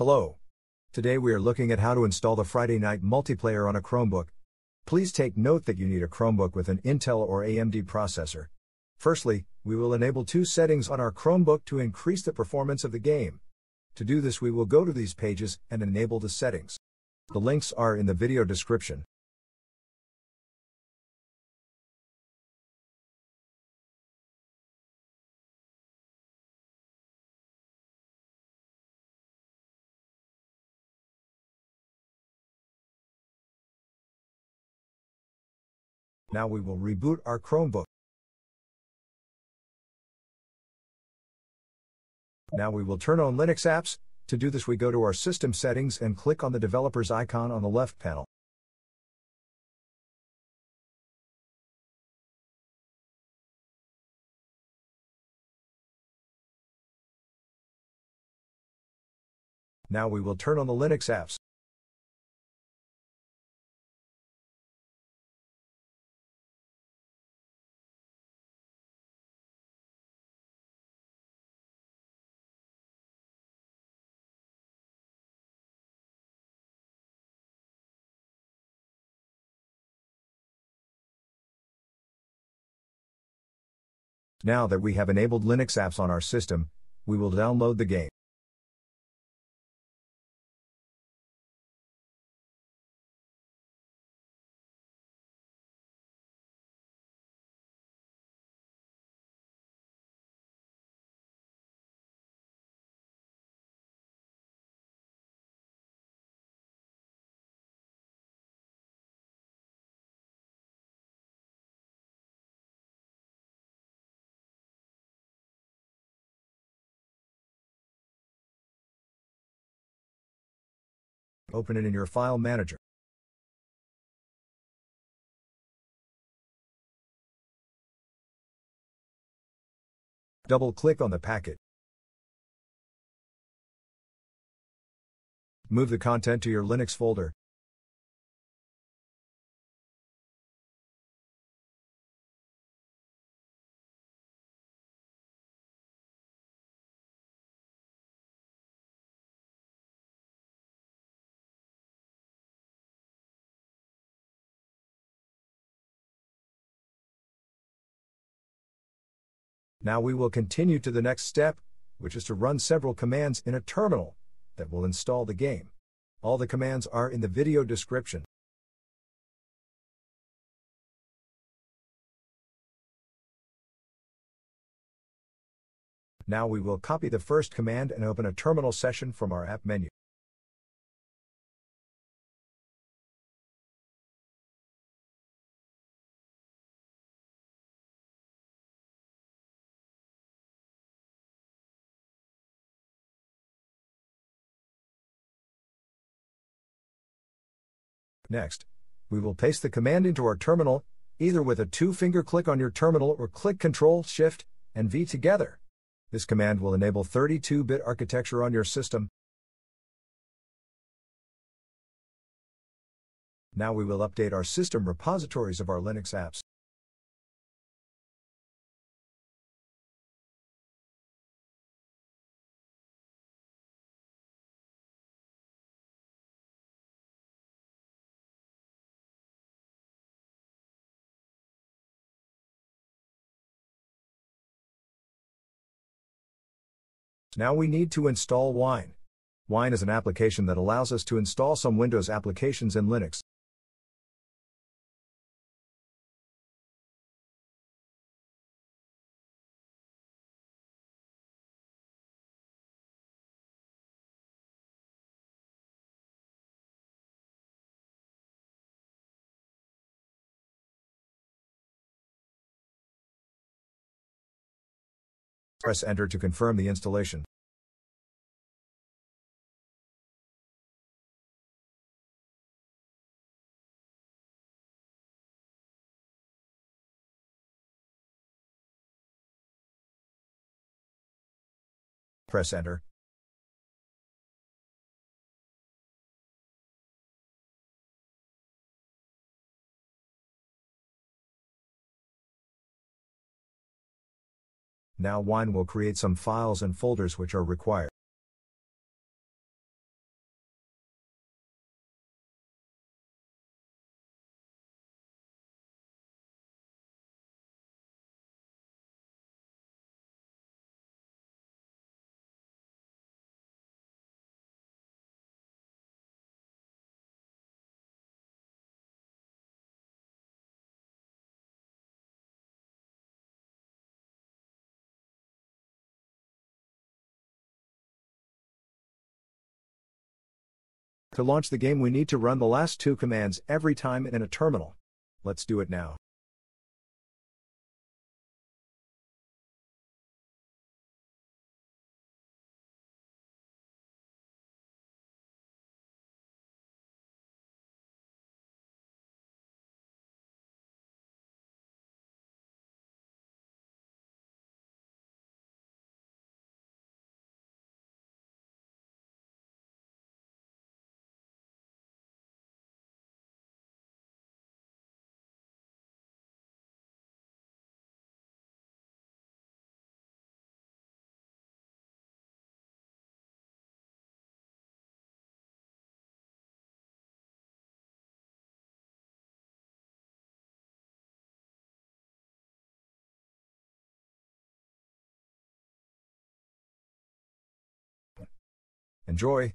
Hello. Today we are looking at how to install the Friday Night Multiplayer on a Chromebook. Please take note that you need a Chromebook with an Intel or AMD processor. Firstly, we will enable two settings on our Chromebook to increase the performance of the game. To do this we will go to these pages and enable the settings. The links are in the video description. Now we will reboot our Chromebook. Now we will turn on Linux apps. To do this we go to our system settings and click on the developers icon on the left panel. Now we will turn on the Linux apps. Now that we have enabled Linux apps on our system, we will download the game. Open it in your file manager. Double click on the packet. Move the content to your Linux folder. Now we will continue to the next step, which is to run several commands in a terminal that will install the game. All the commands are in the video description. Now we will copy the first command and open a terminal session from our app menu. Next, we will paste the command into our terminal, either with a two-finger click on your terminal or click Ctrl, Shift, and V together. This command will enable 32-bit architecture on your system. Now we will update our system repositories of our Linux apps. Now we need to install Wine. Wine is an application that allows us to install some Windows applications in Linux. Press Enter to confirm the installation. Press Enter. Now Wine will create some files and folders which are required. To launch the game, we need to run the last two commands every time in a terminal. Let's do it now. Enjoy!